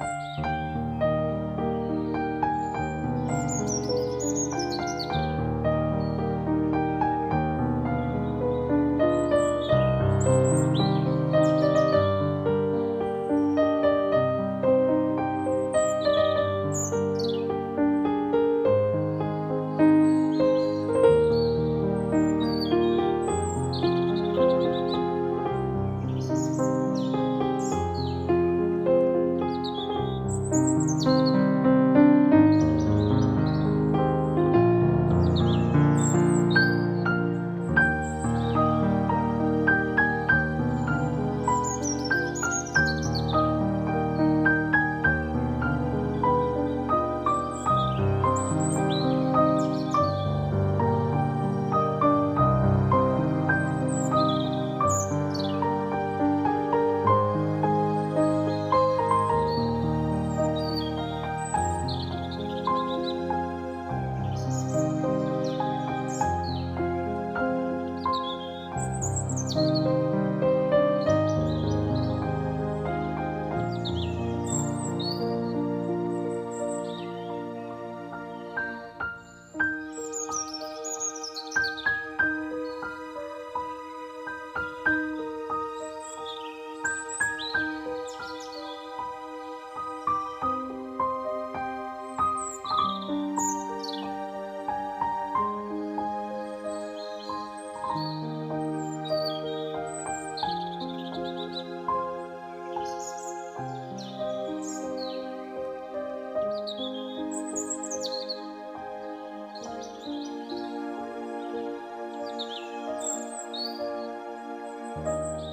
Música 嗯。